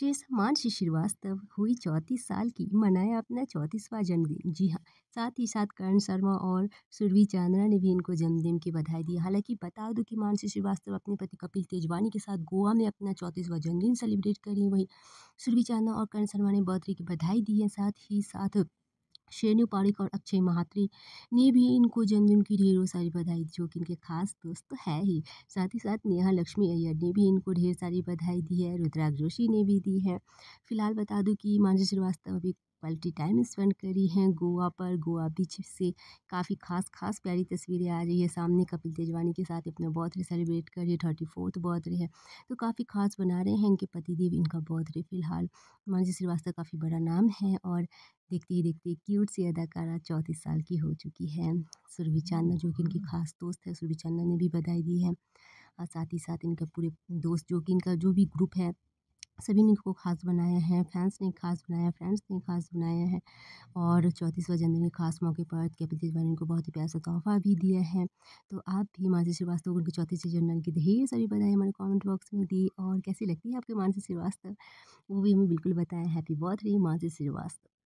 Actress Mansi Srivastava हुई चौंतीस साल की। मनाया अपना चौंतीसवां जन्मदिन। जी हाँ साथ ही साथ करण शर्मा और सुरभि चांद्रा ने भी इनको जन्मदिन की बधाई दी। हालाँकि बता दो कि मानसी श्रीवास्तव अपने पति कपिल तेजवानी के साथ गोवा में अपना चौंतीसवां जन्मदिन सेलिब्रेट करी वहीं सुरभि चांद्रा और करण शर्मा ने बर्थडे की बधाई दी है। साथ ही साथ शेनु पारिक और अक्षय महात्री ने भी इनको जन्मदिन की ढेरों सारी बधाई दी, जो कि इनके खास दोस्त तो है ही। साथ ही साथ नेहा लक्ष्मी अय्यर ने भी इनको ढेर सारी बधाई दी है रुद्राग जोशी ने भी दी है। फ़िलहाल बता दूँ कि मानसी श्रीवास्तव अभी क्वालिटी टाइम स्पेंड करी हैं। गोवा पर, गोवा बीच से काफ़ी खास खास प्यारी तस्वीरें आ रही है। सामने कपिल तेजवानी के साथ अपना बर्थडे सेलिब्रेट कर रही है। थर्टी फोर्थ बर्थडे है। तो काफ़ी खास बना रहे हैं इनके पतिदेव, इनका बर्थडे फ़िलहाल। मानसी श्रीवास्तव काफ़ी बड़ा नाम है और देखते ही देखते क्यूट सी अदाकारा चौंतीस साल की हो चुकी है। सुरभि चांदना जो कि इनकी खास दोस्त है, सुरभि चांदना ने भी बधाई दी है। और साथ ही साथ इनका पूरे दोस्त जो कि इनका जो भी ग्रुप है सभी ने इनको खास बनाया है, फैंस ने खास बनाया, फ्रेंड्स ने खास बनाया है और चौंतीसवां जन्मदिन के खास मौके पर कैपिटी तिवारी को बहुत ही प्यार सा तोहफा भी दिया है। तो आप भी मानसी श्रीवास्तव उनके चौंतीसवें जन्मदिन की ढेर सारी बधाई हमारे कमेंट बॉक्स में दी और कैसी लगती है आपके मानसी श्रीवास्तव? वो भी हमें बिल्कुल बताएँ। Happy birthday Mansi Srivastava.